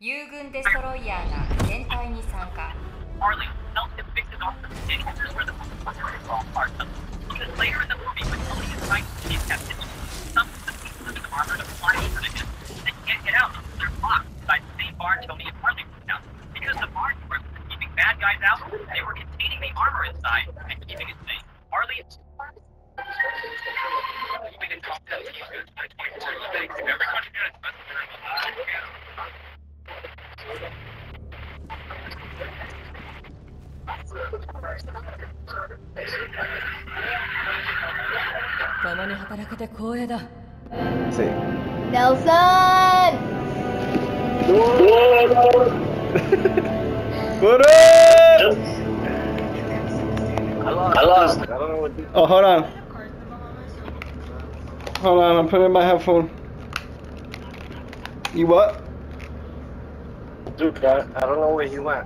友軍デストロイヤーが戦隊に参加 Harley self-convicted off the city. Here's where the movie fall apart. Because later in the movie, when Tony is trying to be captain, some of the people in the armor to fly over to him. They can't get out until they're locked inside the same bar Tony and Harley were down. Because the bar were keeping bad guys out, they were containing the armor inside and keeping it safe. Harley is we can talk to you Sí. Nelson! What up? I lost. I don't know what. To, Oh, hold on. Hold on, I'm putting in my headphone. You what? Dude, I, I don't know where he went.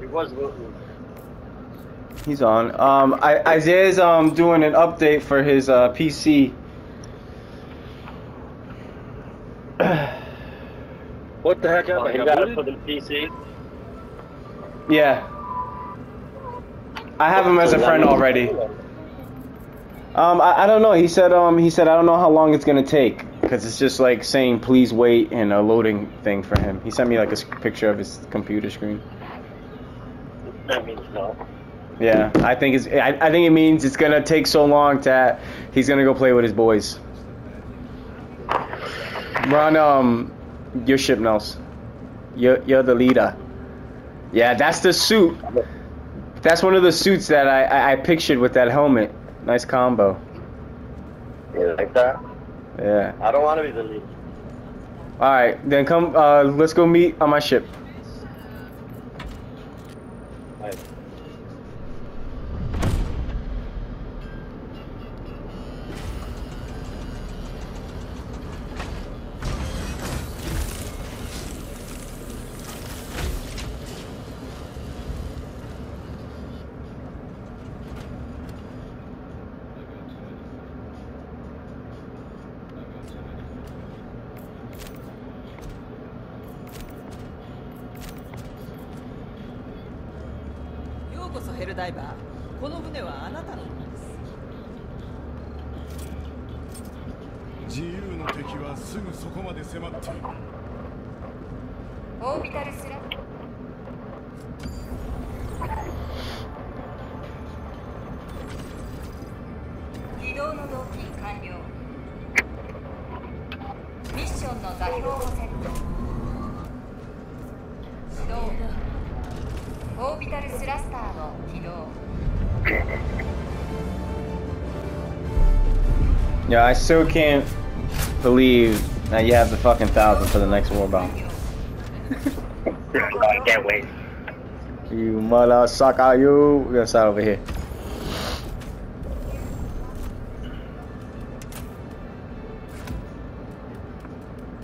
He was looking. He's on. Um, I, Isaiah's um doing an update for his uh, PC. What the heck Oh, happened? he He got got it for the PC. Yeah. I have him as a friend already. Um, I, I don't know. He said um he said I don't know how long it's gonna take because it's just like saying please wait and a loading thing for him. He sent me like a picture of his computer screen. That means no. Yeah, I think it's I, I think it means it's gonna take so long that he's gonna go play with his boys. Run um your ship, Nels. You're you're the leader. Yeah, that's the suit. That's one of the suits that I, I, I pictured with that helmet. Nice combo. You like that? Yeah. I don't want to be the lead. All right, then come. Uh, let's go meet on my ship. Still can't believe that you have the fucking thousand for the next warbond. I can't wait. You mother sucker, you. We're gonna start over here.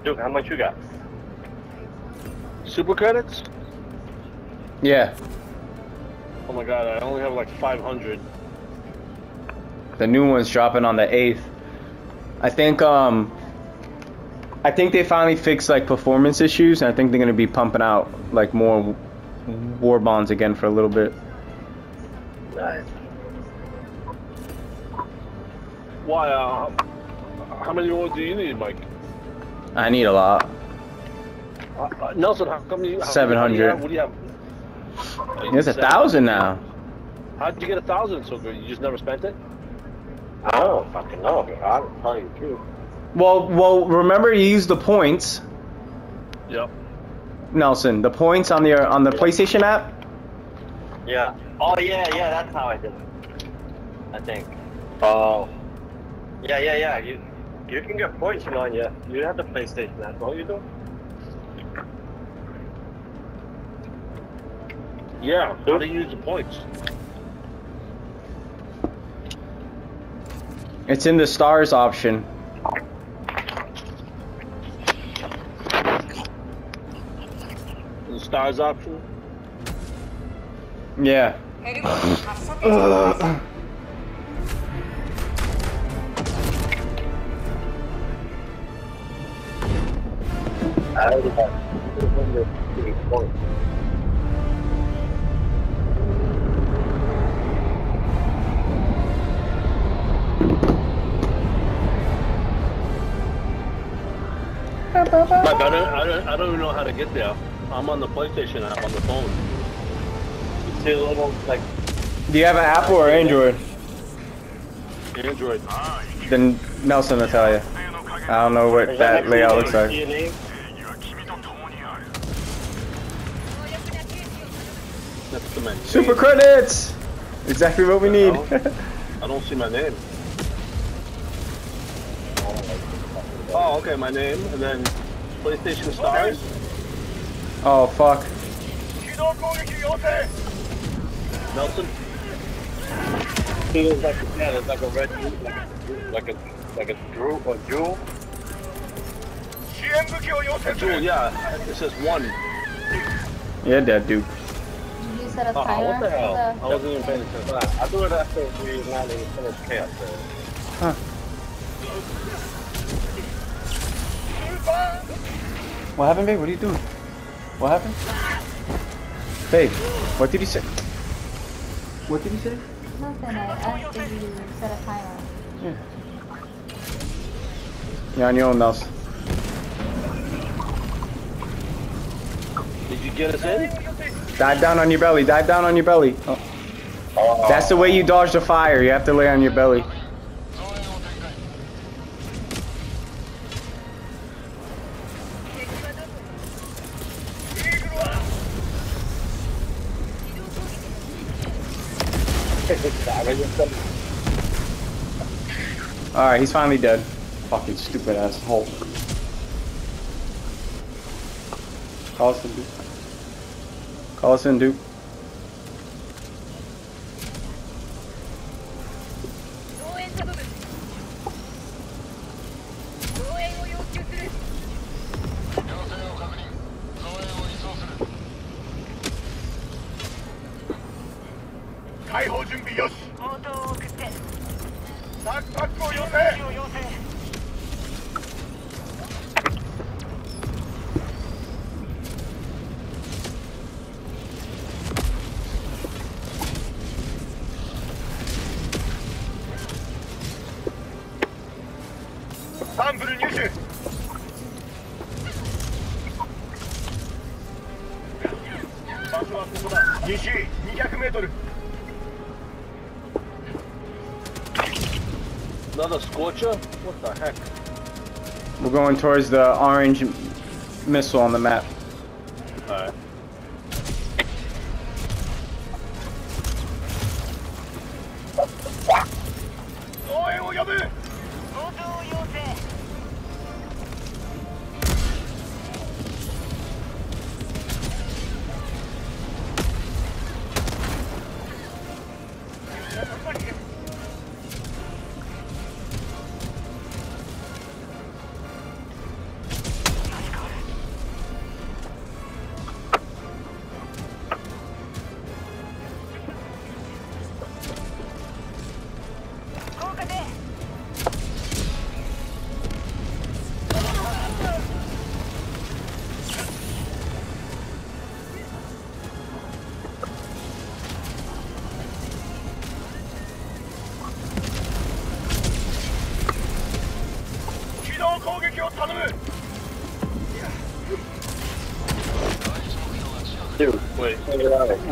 Dude, how much you got? super credits. Yeah, Oh my god, I only have like 500. the new one's dropping on the eighth. I think um, I think they finally fixed like performance issues, and I think they're gonna be pumping out like more war bonds again for a little bit. Nice. Why? Uh, how many more do you need, Mike? I need a lot. Uh, uh, Nelson, how come you? 700. What do you have? What do you have? There's a thousand now. How'd you get a thousand so good? You just never spent it? Oh, I don't fucking know, but I'll tell you the truth. Well, well, remember you used the points, Yep. Nelson. The points on the on the PlayStation app. Yeah. Oh yeah, yeah. That's how I did it. I think. Oh. Yeah, yeah, yeah. You you can get points, you know, and you you have the PlayStation. That's all you do. Yeah. How do you use the points? It's in the stars option. The stars option? Yeah. I already have points. Like, I don't, I don't, I don't even know how to get there. I'm on the PlayStation app on the phone. A little like Do you have an Apple or Android? Android. Then Nelson will tell you. I don't know what Is that to layout looks like. your name? That's the menu. Super credits! Exactly what we need. I don't see my name. Oh, okay, my name, and then PlayStation Stars. oh fuck. Nelson. He was like, yeah, there's like a red, like a, like a, like a jewel, or jewel. Jewel, yeah. It says one. Yeah, that dude. Did you set a Oh, what the hell? for I wasn't even paying attention. I threw it after we not even finished chaos. So. What happened, babe? What are you doing? What happened? Babe, what did he say? What did he say? Nothing, I asked if you set a timer. Yeah. You're on your own, Nelson. Did you get us in? Dive down on your belly. Dive down on your belly. Oh. That's the way you dodge the fire. You have to lay on your belly. Alright, he's finally dead. Fucking stupid ass Hulk. Call us in, Duke. Call us in, Duke. Going towards the orange missile on the map.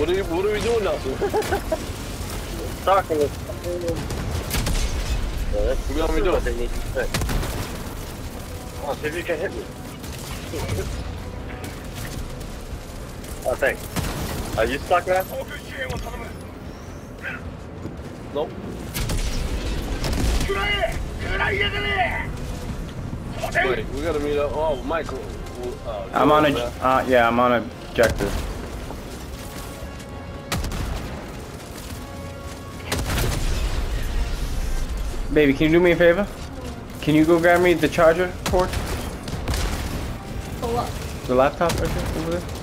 What are, you, what are we doing, Nelson? Talking with. What do you want me to do? They need to fix. Oh, see if you can hit me. Oh, thanks. Are you stuck, man? Nope. Wait, we gotta meet up. Oh, Michael. Uh, I'm on a, uh, yeah, I'm on objective. Baby, can you do me a favor? Can you go grab me the charger cord? For what? The laptop right there, over there?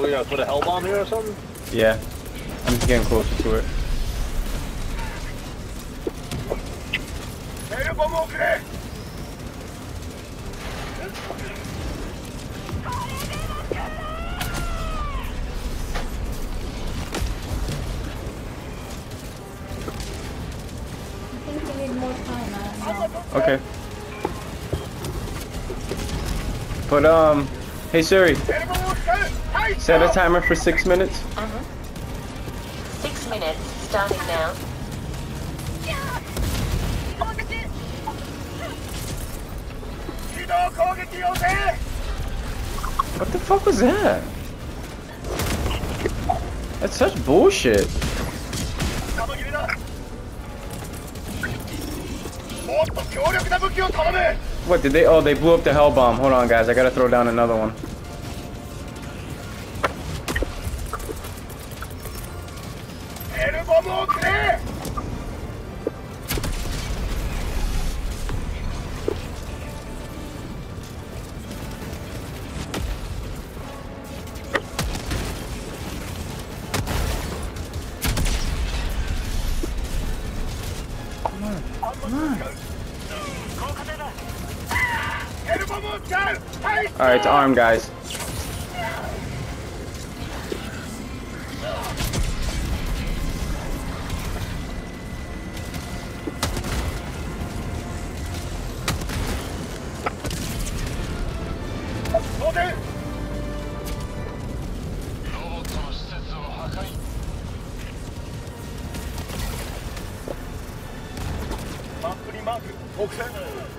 What gotta put a hell bomb here or something? Yeah. I'm getting closer to it. Okay. But um, hey Siri. Set a timer for six minutes? Uh -huh. Six minutes, starting now. What the fuck was that? That's such bullshit. What did they? Oh, they blew up the hell bomb. Hold on, guys. I gotta throw down another one. Arm, guys. 当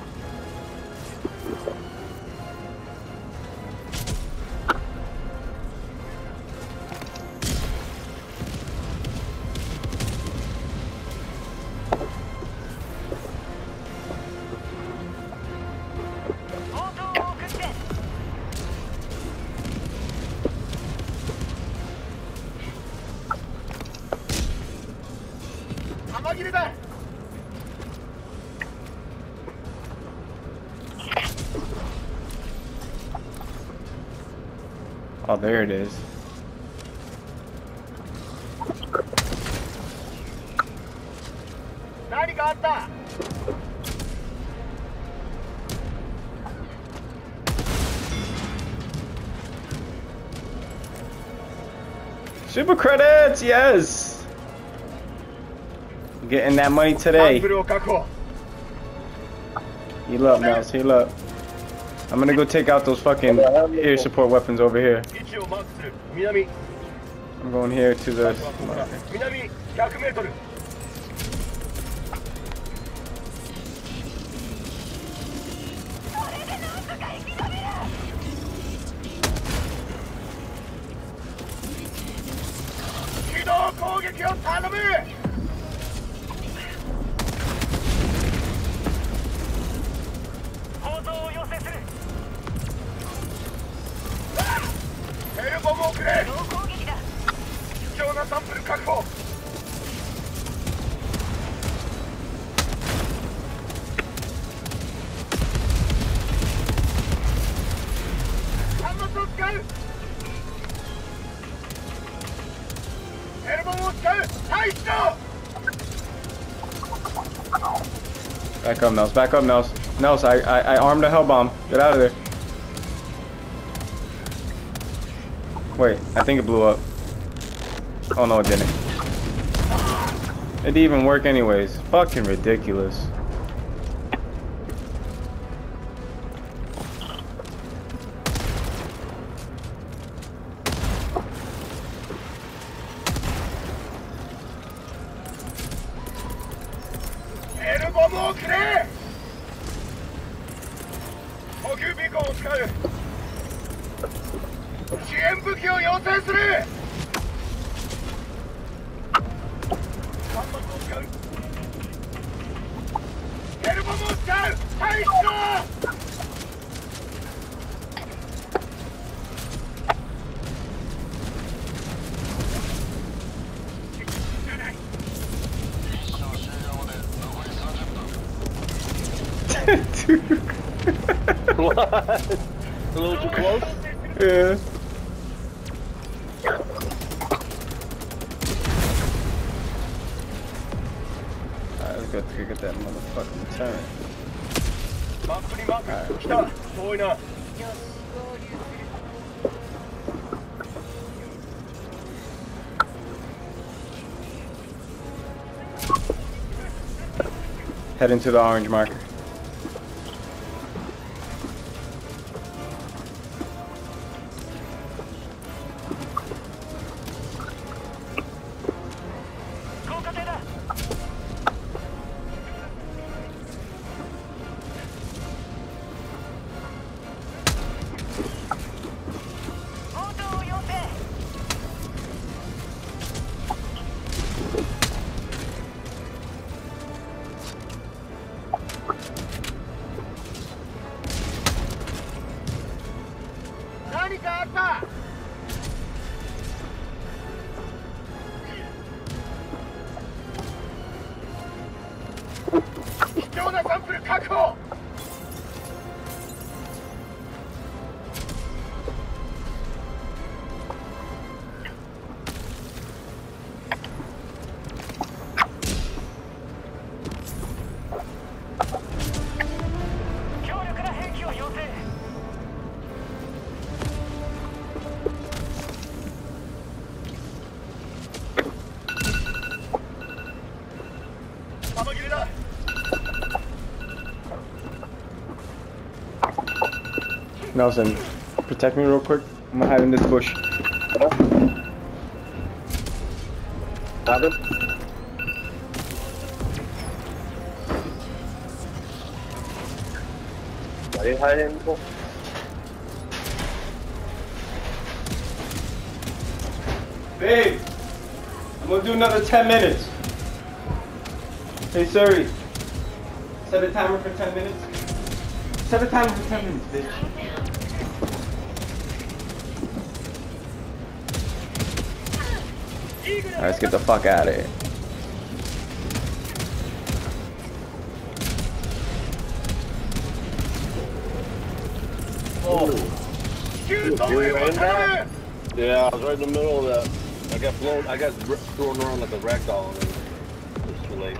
there it is. Super credits, yes! Getting that money today. Heal up, Mouse, heal up. I'm gonna go take out those fucking air support weapons over here. I'm going here to the... 必要なサンプル確保 端末を使うエルボムを使う退避だ Back up, Nels. Back up, Nels. Nels, I, I, I armed a hell bomb. Get out of there. Wait, I think it blew up. Oh no, it didn't. It didn't even work anyways. Fucking ridiculous. Head into the orange marker. Nelson, protect me real quick. I'm gonna hide in this bush. Have it? Are you hiding? before? Babe, I'm gonna do another 10 minutes. Hey Siri, set a timer for 10 minutes. Set a timer for 10 minutes, bitch. Alright, let's get the fuck out of here. You were in there? Yeah, I was right in the middle of that. I got blown. I got thrown around like a rag doll, and it was too late.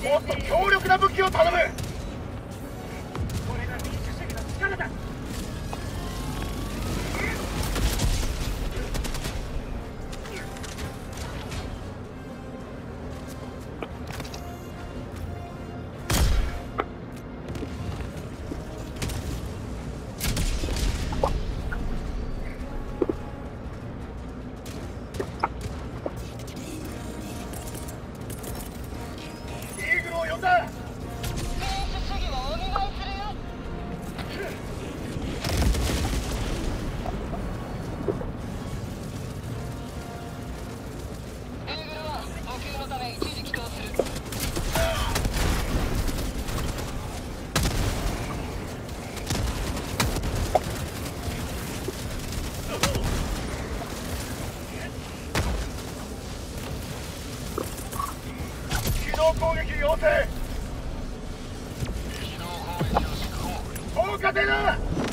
Heal up, heal up,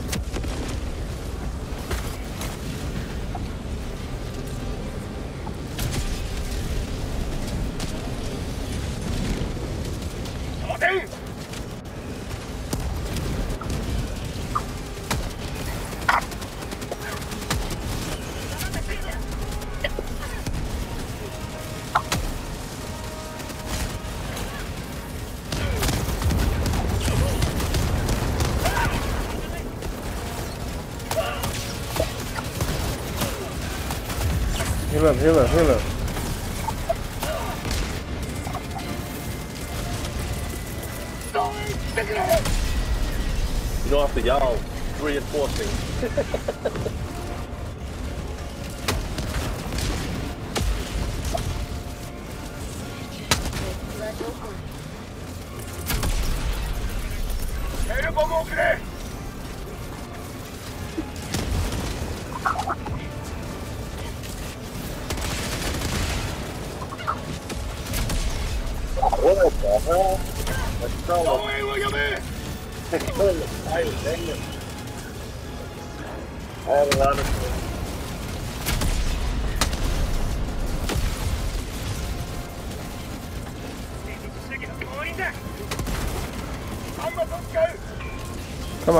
heal up. You don't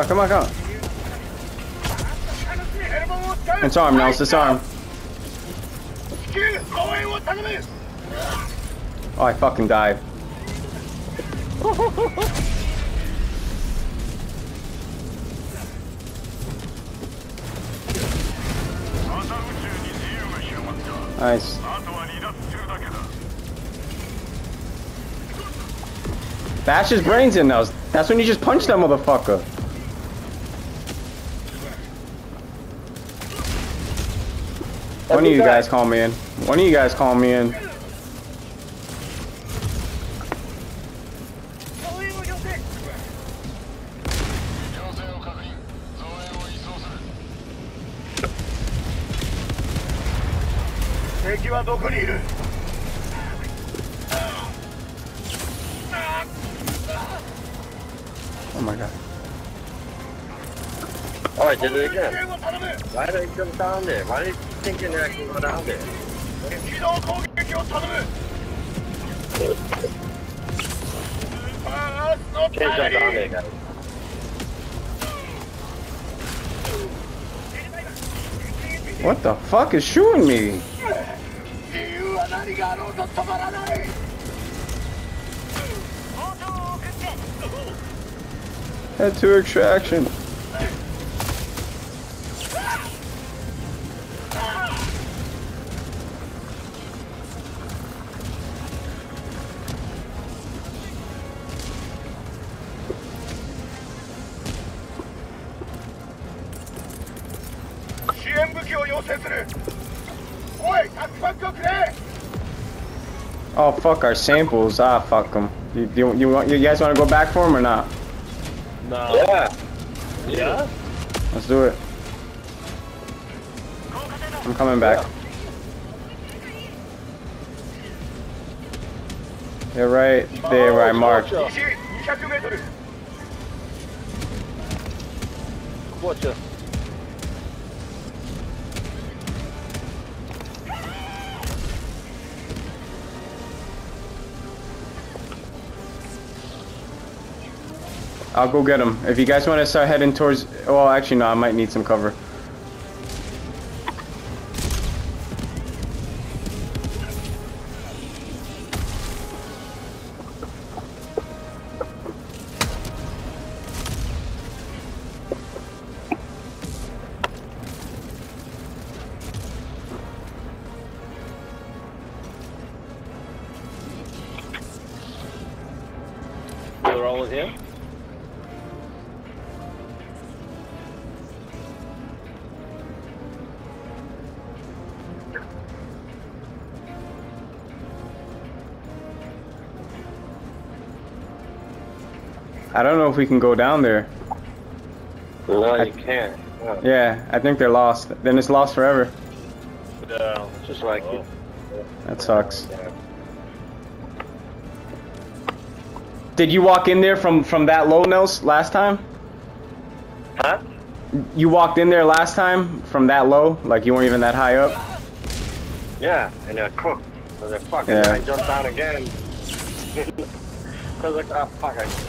Come on, come on. It's arm, Nels. It's arm. Oh, I fucking died. Nice. Bash his brains in, Nels. That's when you just punch that motherfucker. One of you guys call me in. One of you guys call me in. Oh my god. Oh, I did it again. Why did I jump down there? Why did thinking that I can go down there? What the fuck is shooting me? Head to extraction. Fuck our samples. Ah fuck them. You, you, you, want- you guys want to go back for them or not? No. Yeah. Yeah? Let's do it. I'm coming back. They're right there where I marked. Watcha. I'll go get them. If you guys want to start heading towards... Well, actually, no. I might need some cover. We can go down there. No, you can't. No. Yeah, I think they're lost. Then it's lost forever. Yeah. Just like Oh. it. That sucks. Yeah. Did you walk in there from from that low, Nels, last time? Huh? You walked in there last time from that low? Like you weren't even that high up? Yeah, and they're cooked. So they're fucking. Yeah. I jumped down again. Cause like, ah, fuck, I.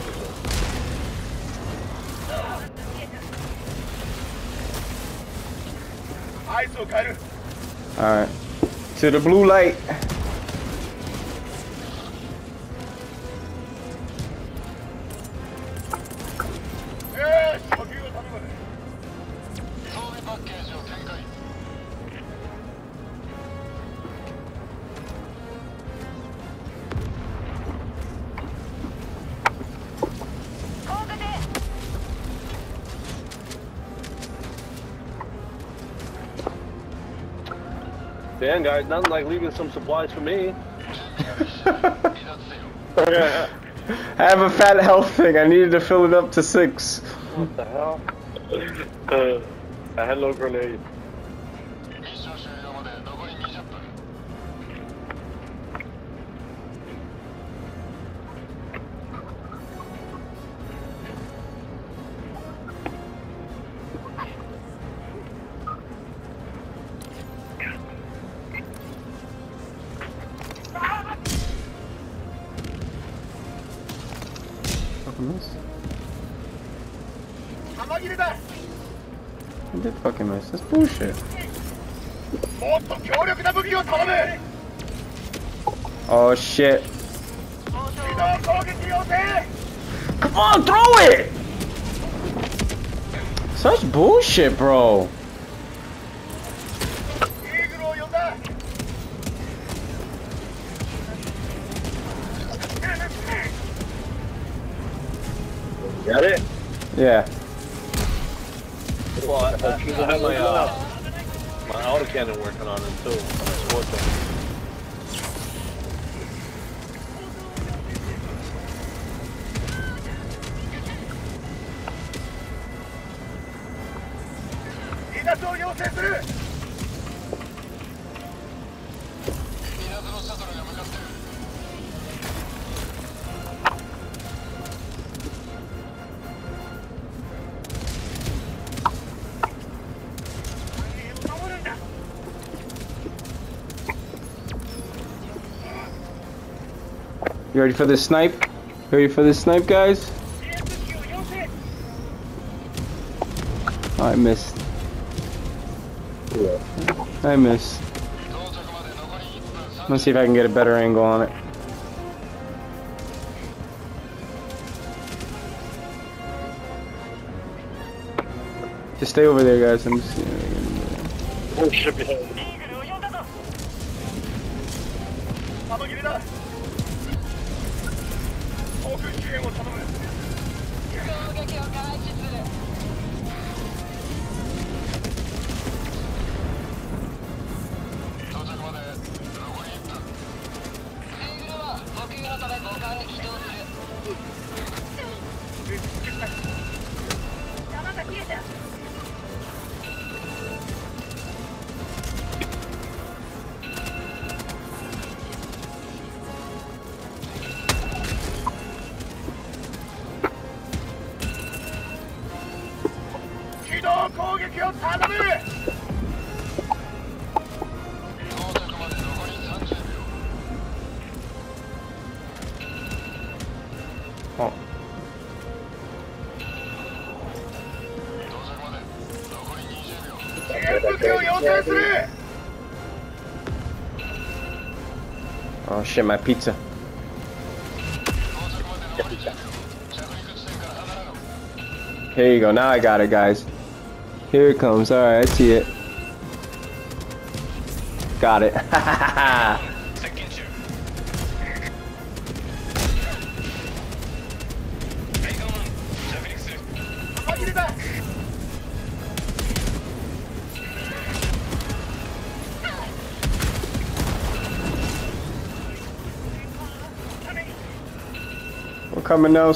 Alright. To the blue light. Guys, nothing like leaving some supplies for me. yeah. I have a fat health thing. I needed to fill it up to six. What the hell? uh, a hello grenade. That's bullshit. Oh, oh shit. Come on, throw it! Such bullshit, bro. Autocannon working on it too. It's working. You ready for this snipe? Ready for this snipe, guys? Oh, I missed. I missed. Let's see if I can get a better angle on it. Just stay over there, guys. I'm just. Shit, my pizza. Here you go. Now I got it, guys. Here it comes. All right, I see it. Got it. coming now.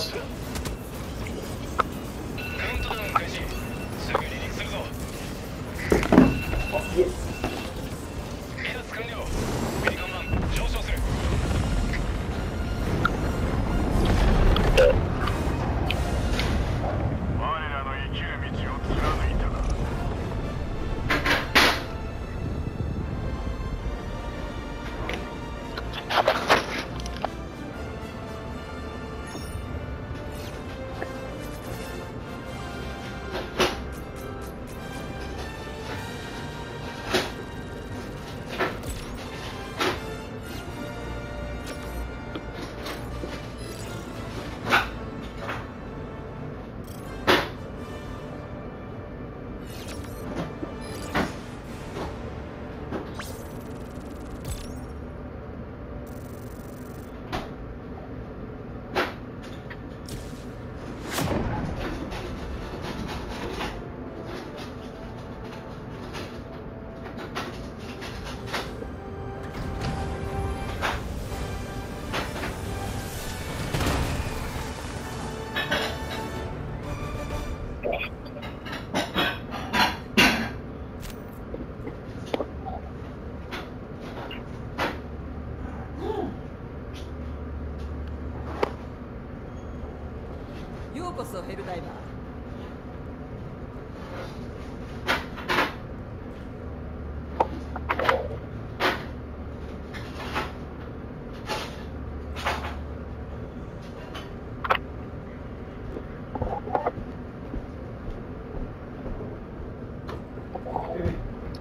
also ヘルダイバー。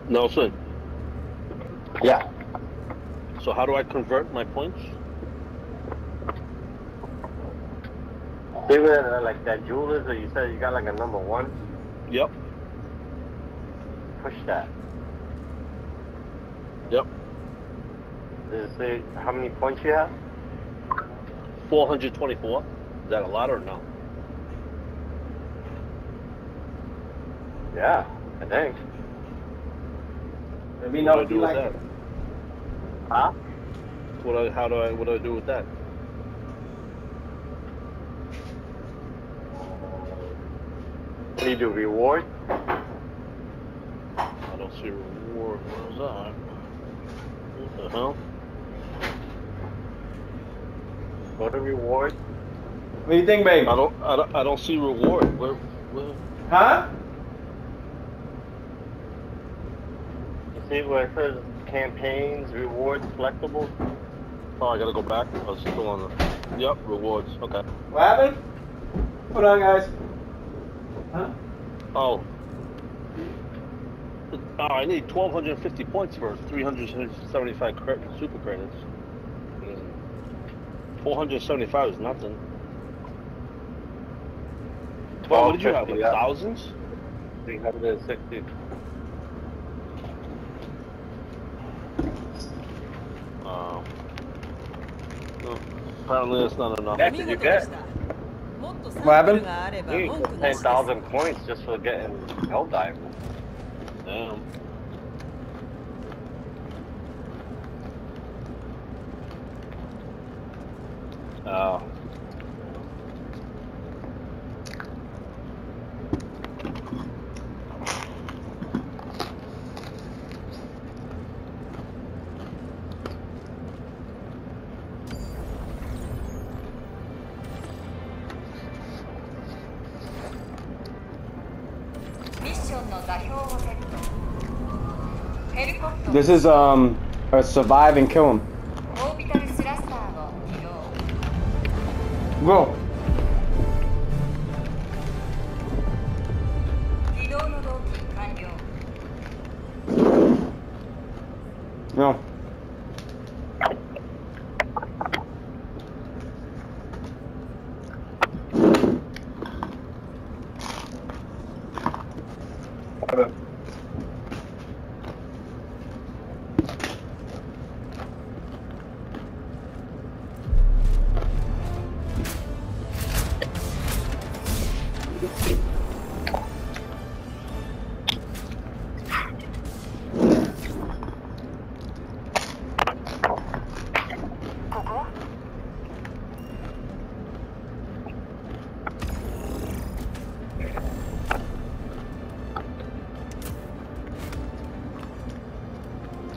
Nelson. Yeah. So how do I convert my points? See where uh, like that jewel is that you said you got like a number one? Yep. Push that. Yep. Does it say how many points you have? 424. Is that a lot or no? Yeah, I think. Let me What know do I if do you with like that? Huh? What I, how do I what do I do with that? What do? Reward? I don't see a reward. Where's that? What the hell? What a reward. What do you think, babe? I don't I don't I don't see reward. Where where Huh? You see where it says campaigns, rewards, collectibles? Oh I gotta go back. I was still on the Yep, rewards. Okay. What happened? Hold on, guys. Huh? Oh. Oh, I need 1,250 points for 375 super credits. 475 is nothing. 12, what did you have? Like yeah. thousands? 360. Apparently that's not enough. That's what you get. What happened? Dude, 10,000 points just for getting hell Helldive. Damn. Oh. This is um a survive and kill him.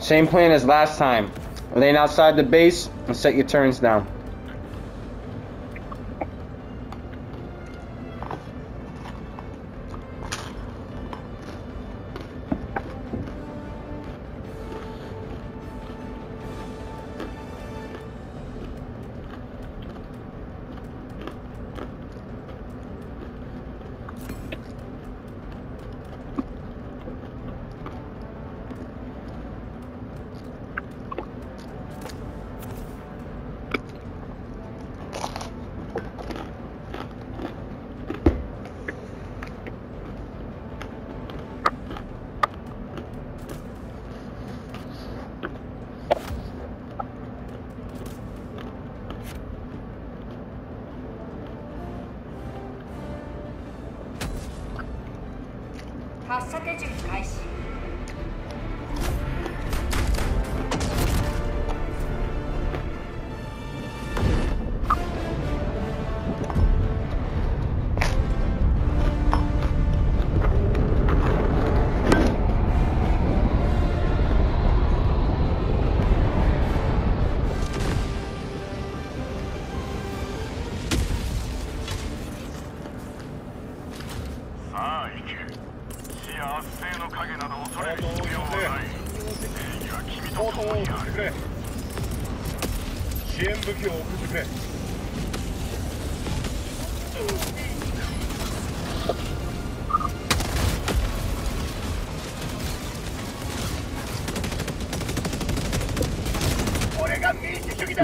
Same plan as last time. Lane outside the base and set your turns down..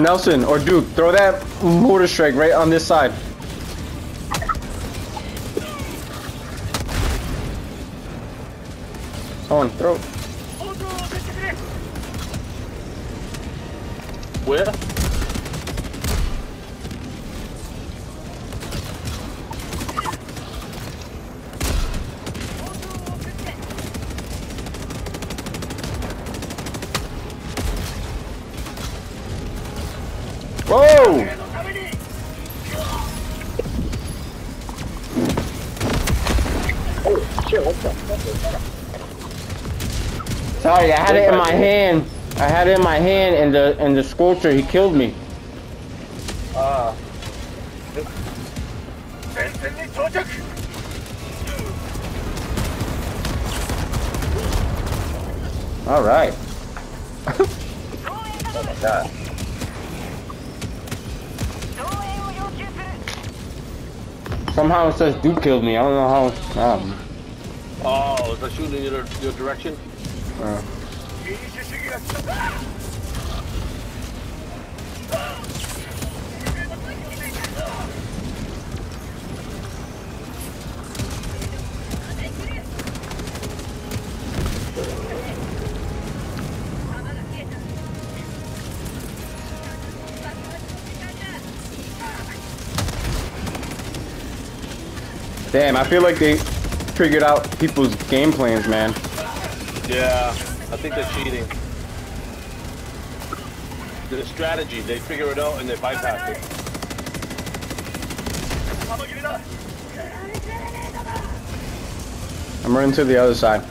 Nelson or Duke, throw that mortar strike right on this side. The scorcher he killed me. Ah. All right. Oh my god. Somehow it says Duke killed me. I don't know how. Um, Oh, is that shooting in your, your direction? uh, damn, I feel like they figured out people's game plans, man. Yeah, I think they're cheating. The strategy, they figure it out and they bypass it. I'm running to the other side.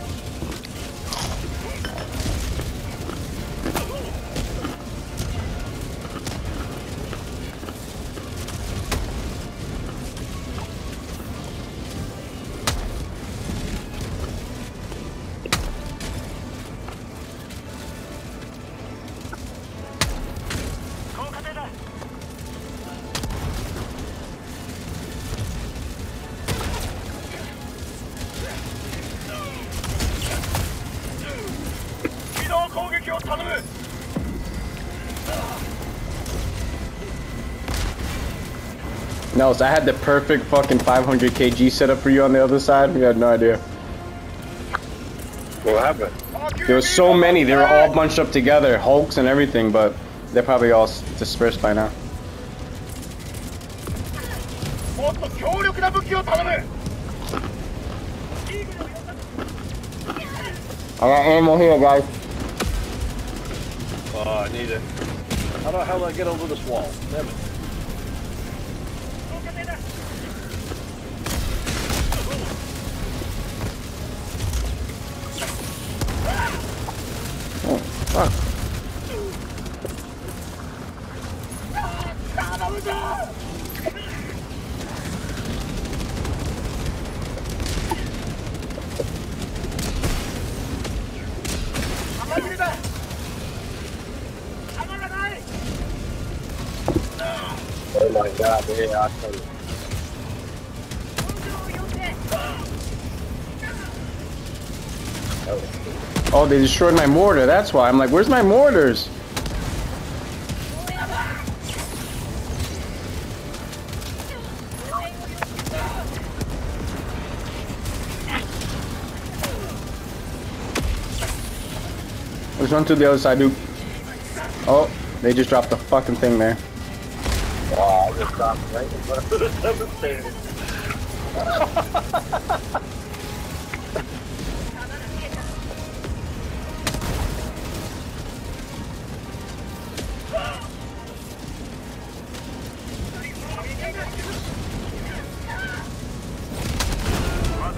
No, so I had the perfect fucking 500 kg setup for you on the other side. You had no idea. What happened? There was so many. They were all bunched up together, Hulks and everything, but they're probably all dispersed by now. I got ammo here, guys. Oh, I need it. How the hell do I get over this wall? Damn it. Yeah, I. Oh, they destroyed my mortar. That's why. I'm like, where's my mortars? Let's run to the other side, dude. Oh, they just dropped the fucking thing there. Just stopped right in front of the cemetery.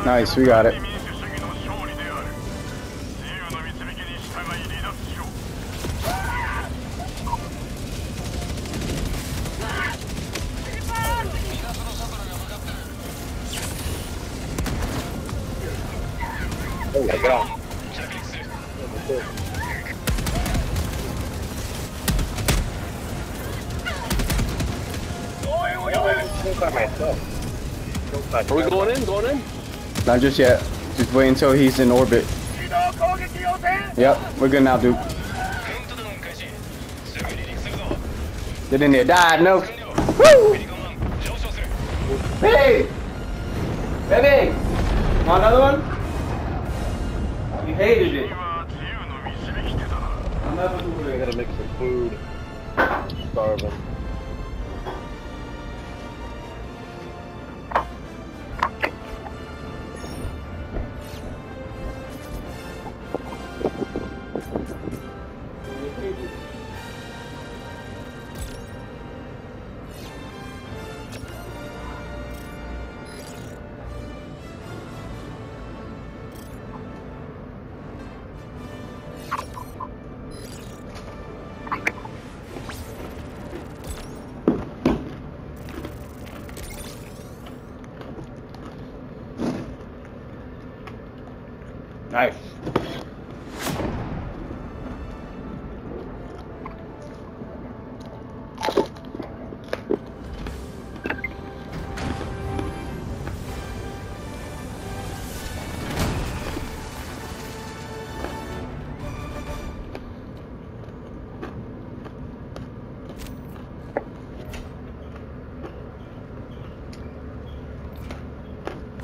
Nice, we got it. Oh my god. Are we going in? Going in? Not just yet. Just wait until he's in orbit. Yep, we're good now, dude. Get in there, die, no. Woo! Hey! Baby! Want another one? He hated it. I'm I gotta make some food. I'm starving.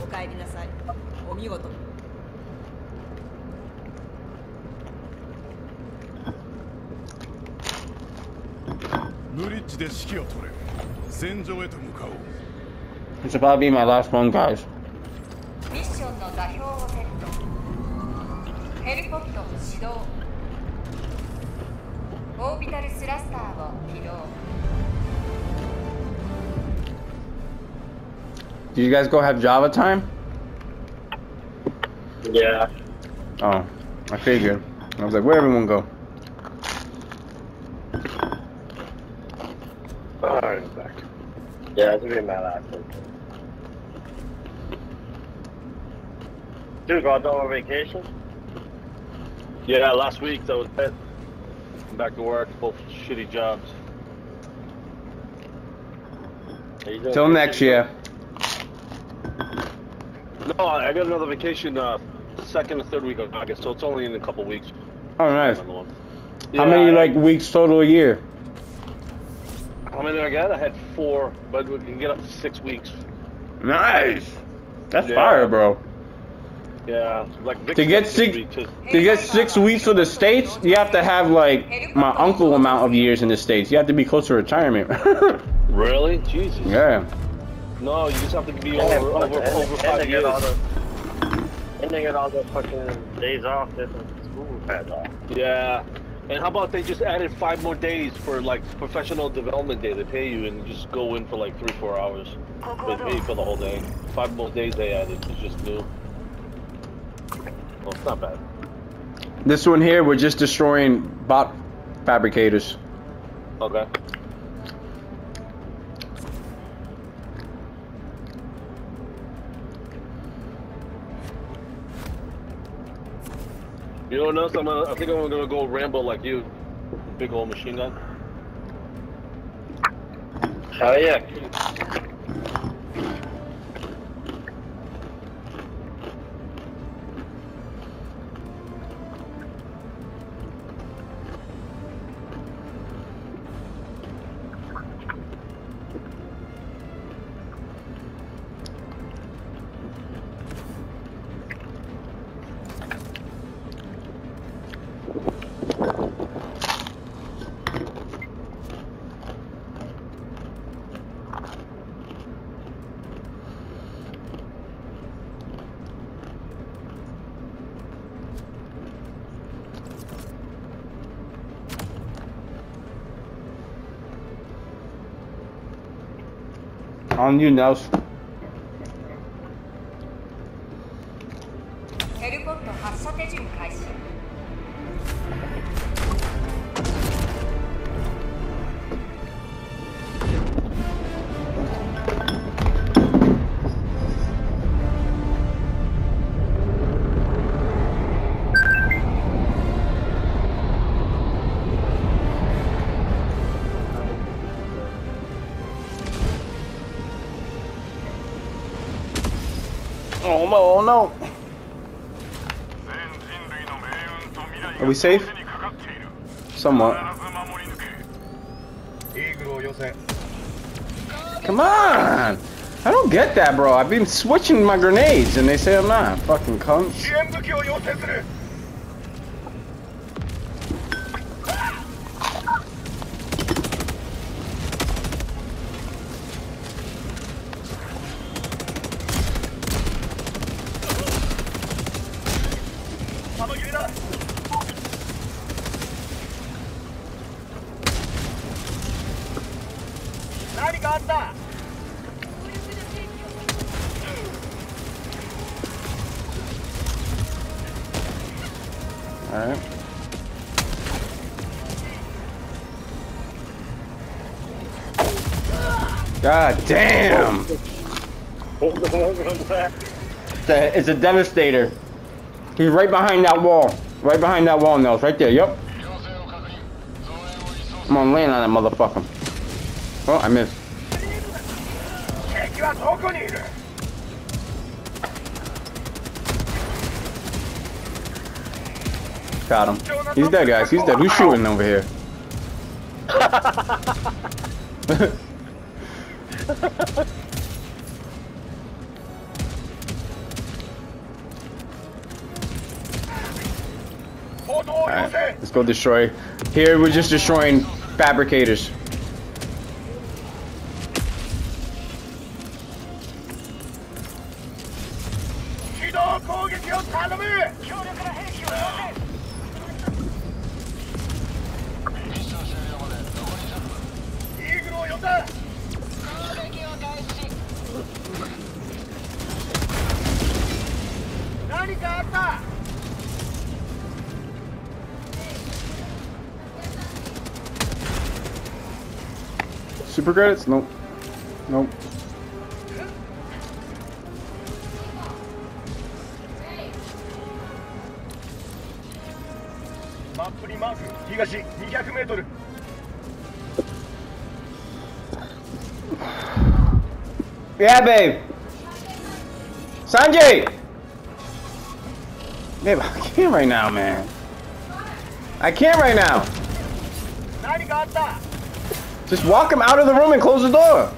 おかえりなさい。お見事。ブリッジで指揮を取れ。戦場へと向かおう。This will probably be my last one, guys. ミッションの座標をセットヘルポット始動。オービタルスラスターを起動 Did you guys go have Java time? Yeah. Oh, I figured. I was like, where'd everyone go? Alright, I'm back. Yeah, this will be my last one. Dude, got on vacation? Yeah, last week that was it. I'm back to work, both shitty jobs. Are Till next year. No, I got another vacation uh, second or third week of August, so it's only in a couple weeks. Oh, nice. One. How many like weeks total a year? How many did I get? I had four, but we can get up to six weeks. Nice. That's Yeah. fire, bro. Yeah, like Vic To get said six- To get six weeks for the states, you have to have like my uncle amount of years in the states. You have to be close to retirement. Really? Jesus. yeah. No, you just have to be And over over, and- over and five they years. get the, and they get all the fucking days off that the school had off. Yeah. And how about they just added five more days for like professional development day? They pay you and you just go in for like three, four hours. They pay you for the whole day. Five more days they added. It's just new. Well, it's not bad. This one here, we're just destroying bot fabricators. Okay. You know what else? Gonna, I think I'm gonna go Rambo like you. Big old machine gun. Hell yeah. On you, Nelson. Come on, no. Are we safe? Somewhat. Come on! I don't get that, bro. I've been switching my grenades and they say I'm not. Fucking cunts. Damn! Hold on, hold on back. It's a, devastator. He's right behind that wall. Right behind that wall, Nels. Right there, yep. I'm on, land on that motherfucker. Oh, I missed. Got him. He's dead, guys. He's dead. Who's shooting over here? let's go destroy. Here, we're just destroying fabricators. 機 Super credits? Nope. Nope. Yeah, babe. Sanjay! Babe, I can't right now, man. I can't right now. Just walk him out of the room and close the door.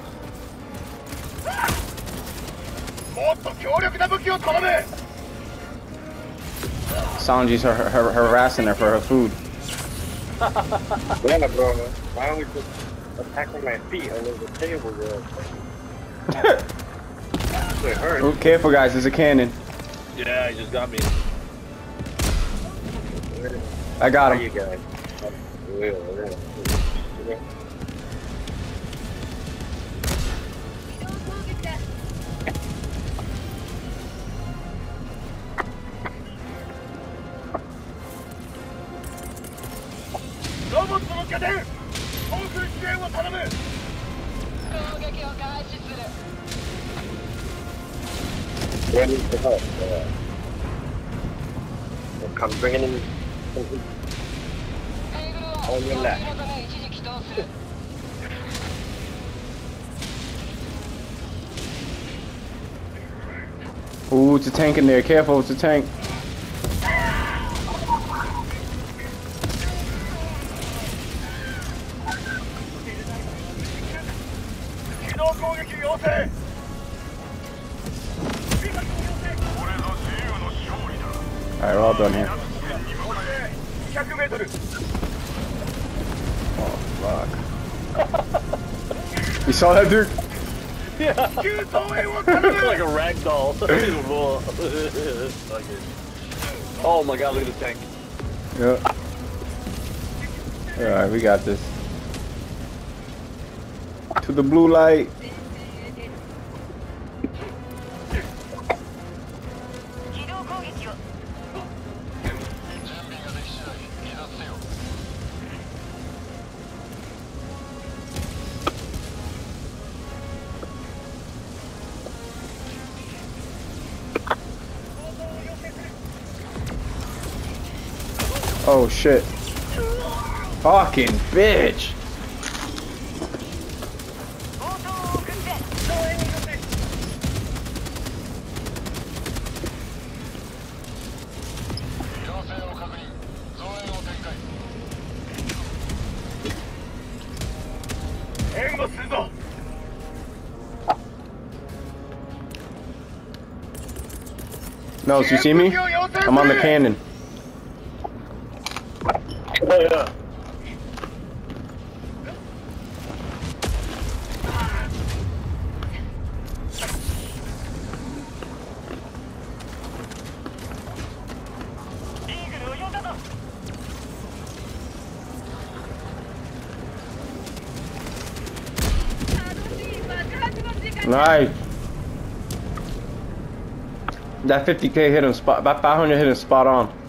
Sanji's har har harassing her for her food. yeah, bro. Why don't we just attack my feet under the table, bro? it hurts. Ooh, careful, guys. There's a cannon. Yeah, he just got me. I got him. Well, come bring it in. On your left. Ooh, it's a tank in there. Careful, it's a tank. saw that dude. Yeah. like a rag doll. oh my god, look at the tank. Yep. Alright, we got this. To the blue light. shit. Fucking bitch! Nose, you see me? I'm on the cannon. Nice. That 50k hit him spot. That 500 hit him spot on.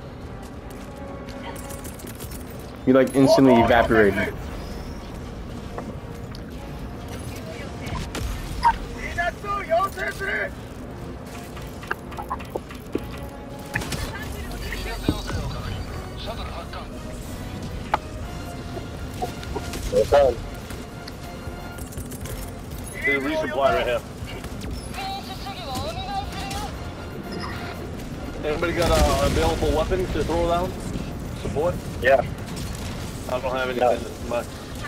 You like instantly evaporated.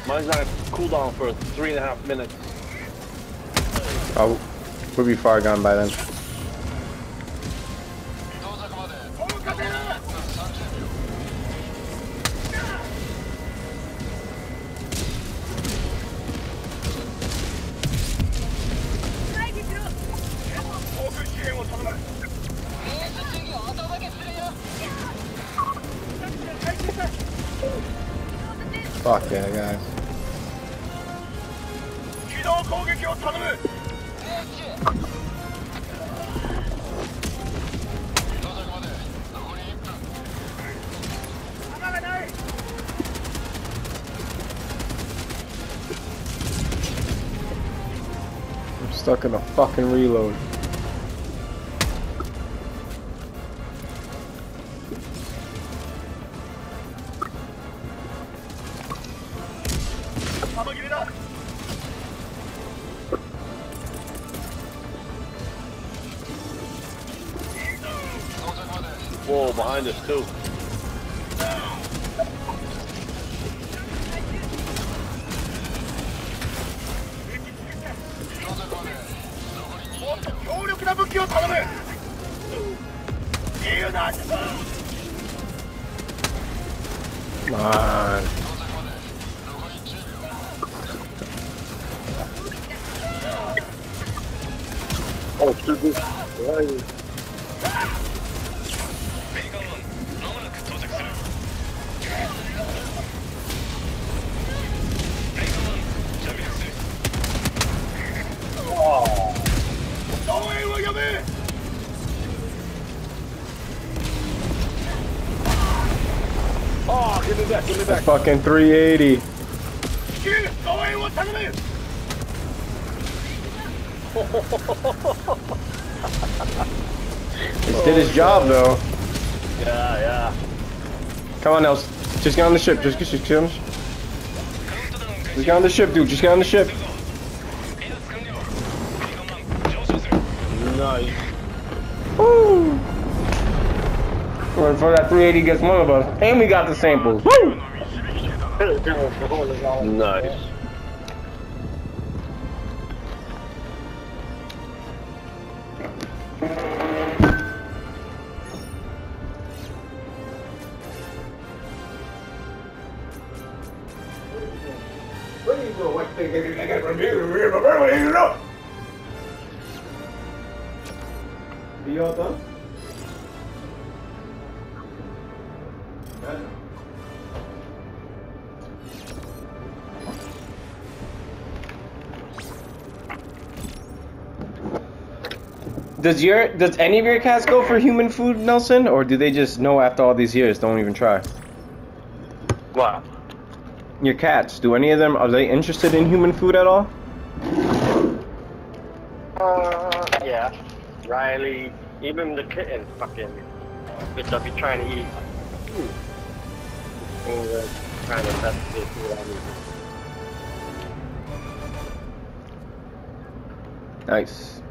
Mine's not cooldown for three and a half minutes. Oh, we'll be far gone by then. Stuck in a fucking reload. Whoa, behind us too. fucking 380. this did his job though. Yeah, yeah. Come on, Nels. Just get on the ship. Just get, just get on the ship. Just get on the ship, dude. Just get on the ship. Nice. Woo! Before for that 380 gets one of us. And we got the samples. Woo! Nice. Does your does any of your cats go for human food, Nelson, or do they just know after all these years don't even try? What? Your cats, do any of them are they interested in human food at all? Uh, yeah. Riley, even the kitten fucking, bitch, I'll be trying to eat. And, uh, trying to investigate food. Nice.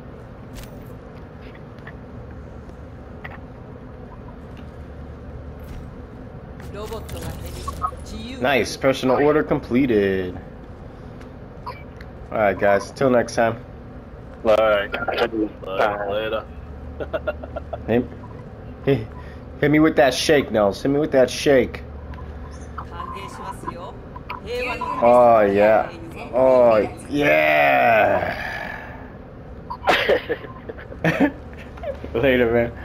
Nice. Personal order completed. Alright, guys. Till next time. Bye. Later. hit, hit, hit me with that shake, Nels. Hit me with that shake. Oh, yeah. Oh, yeah. Later, man.